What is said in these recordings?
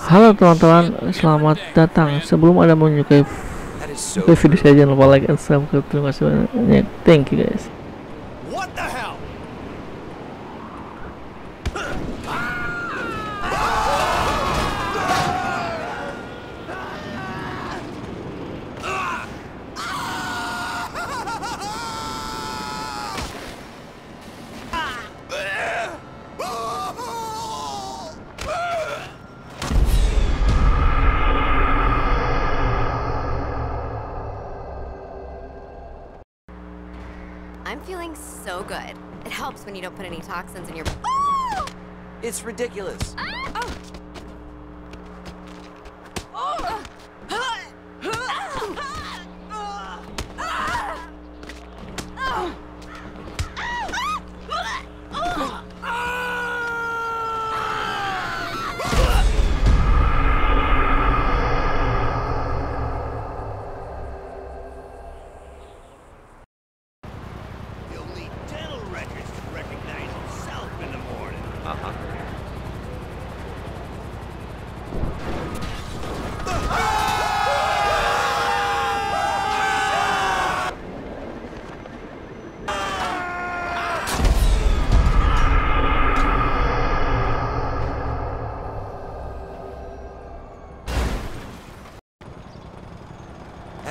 Halo teman-teman, selamat datang. Sebelum Anda menyukai video saya jangan lupa like and subscribe. Terima kasih banyak. Thank you guys. I'm feeling so good. It helps when you don't put any toxins in your. It's ridiculous. You'll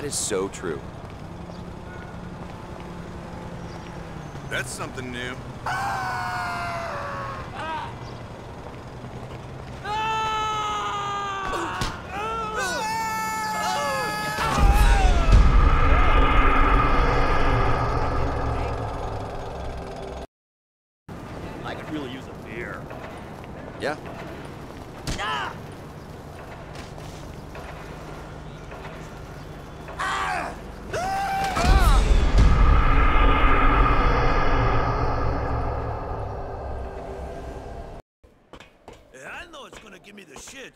is so true. That's something new.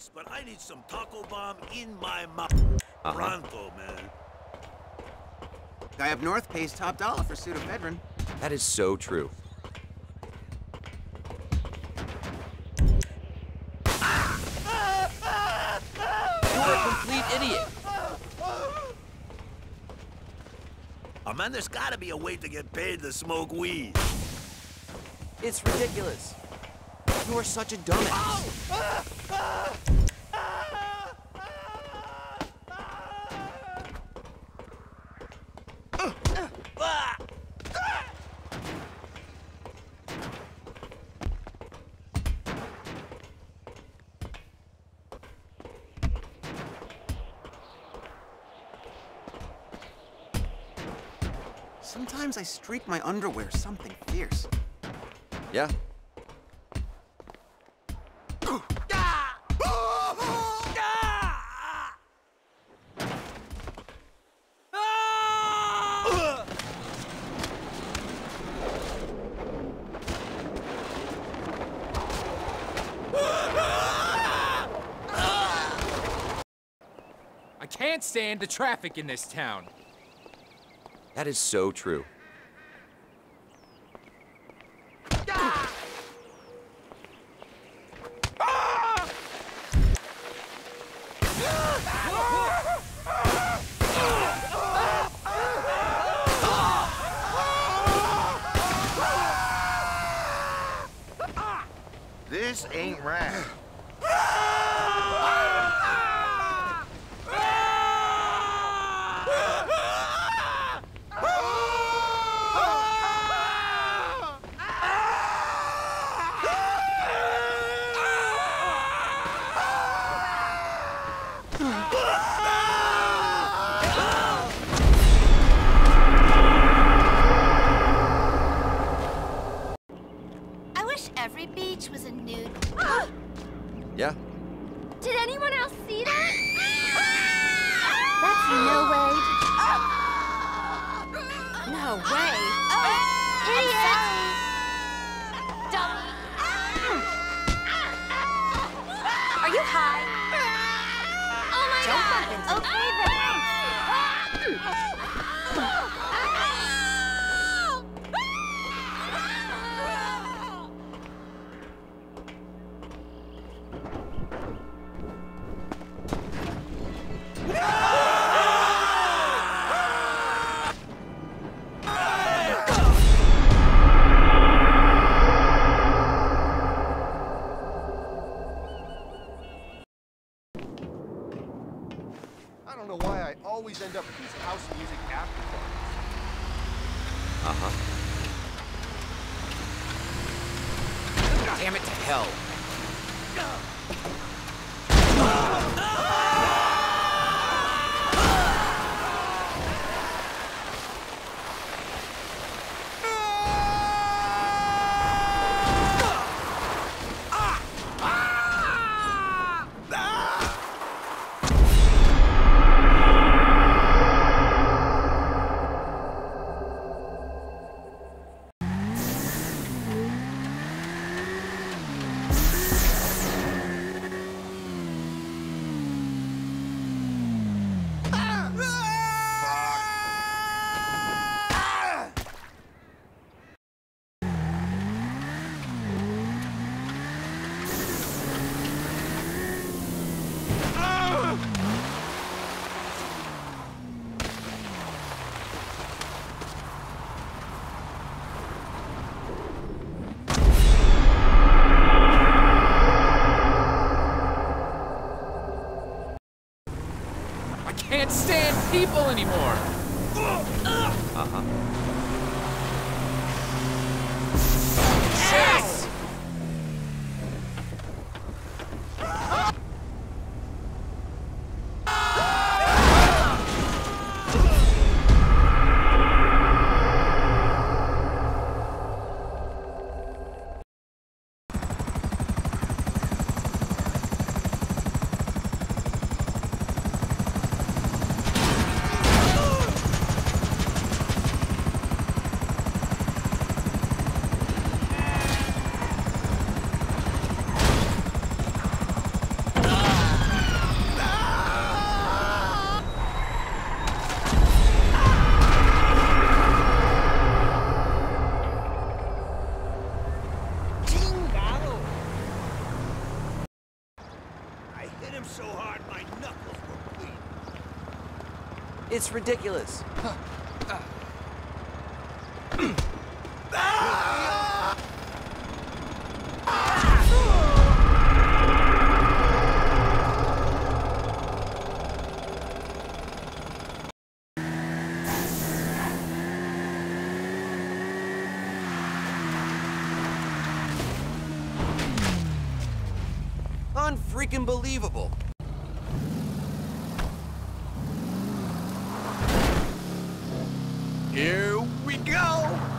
Me but I need some taco bomb in my mouth. Uh-huh. Pronto, man. Guy up north pays top dollar for pseudoephedrine. That is so true. You're a complete idiot. Oh man, there's gotta be a way to get paid to smoke weed. It's ridiculous. You are such a dumbass. Sometimes I streak my underwear something fierce. Yeah. Can't stand the traffic in this town. That is so true. This ain't right. I wish every beach was a nude. Yeah. Did anyone else see that? That's no way. No way. Idiot! happens. Okay then. No! I always end up at these house music after parties. Uh-huh. Damn it to hell. People anymore. Uh-huh. Him so hard my knuckles were bleeding. It's ridiculous. Unfreaking believable. Here we go!